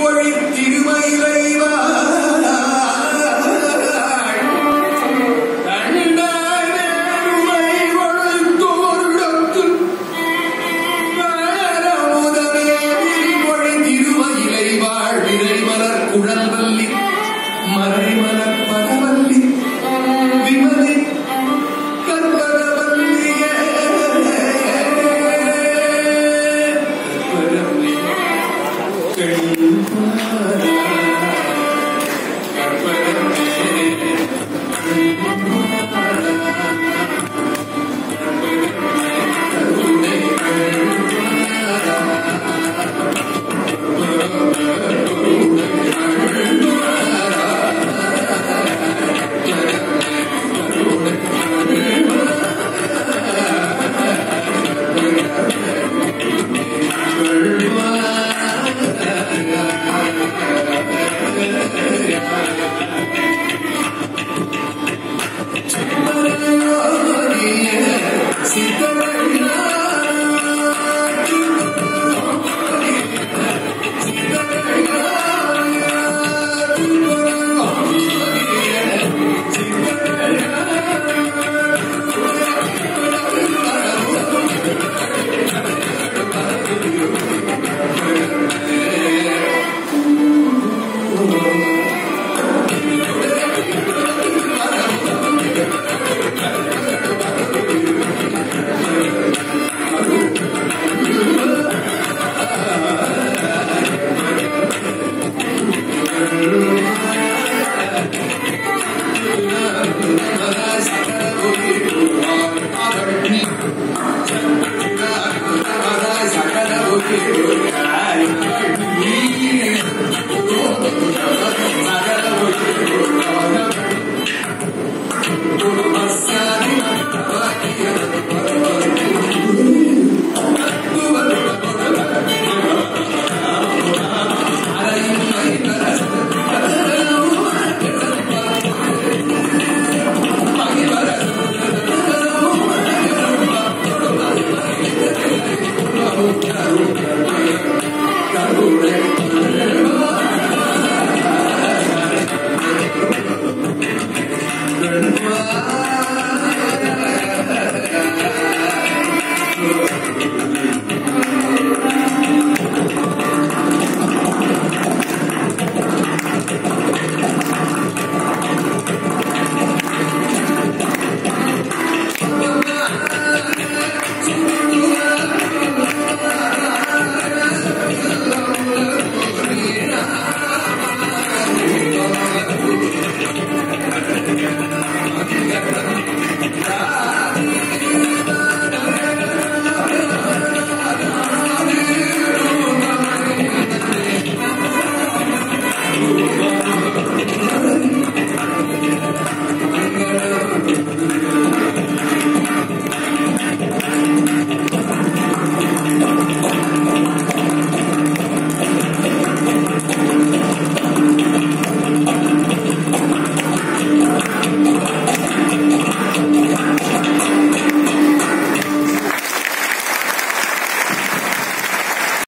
பொழி திருமயிலைவா good.